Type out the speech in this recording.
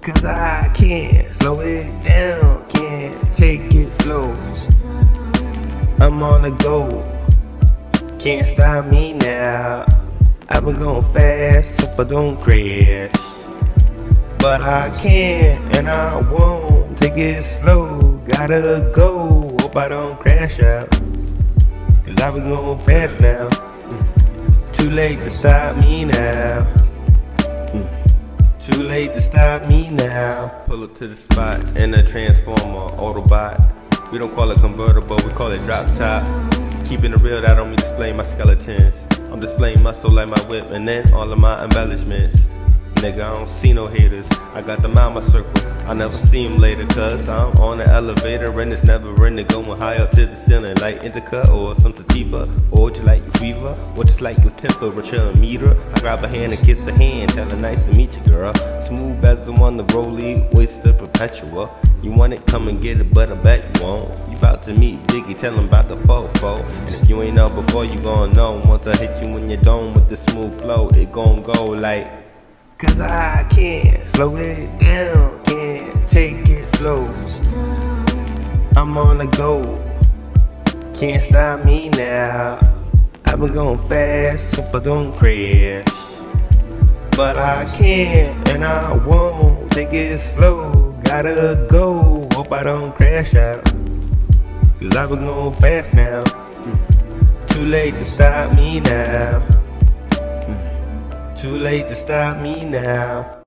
Cause I can't slow it down, can't take it slow. I'm on the go, can't stop me now. I've been going fast, hope I don't crash. But I can't and I won't take it slow. Gotta go, hope I don't crash out. Cause I was going fast now. Too late to stop me now. Too late to stop me now. Pull up to the spot in a transformer, Autobot. We don't call it convertible, we call it drop top. Keeping it real, that don't display my skeletons. I'm displaying muscle like my whip and then all of my embellishments. Nigga, I don't see no haters. I got them out my circle. I never see them later, cause I'm on the elevator and it's never ending. Going high up to the ceiling, like indica or some sativa. Or you like your fever? Or just like your temperature meter? I grab a hand and kiss a hand, tell her nice to meet you, girl. Smooth bezel on the rollie, oyster perpetual. You want it, come and get it, but I bet you won't. You about to meet Biggie, tell him about the fofo. And if you ain't know before, you gon' know. Once I hit you in your dome with the smooth flow, it gon' go like. Cause I can't slow it down, can't take it slow. I'm on the go, can't stop me now. I've been going fast, hope I don't crash. But I can't and I won't take it slow. Gotta go, hope I don't crash out. Cause I've been going fast now. Too late to stop me now. Too late to stop me now.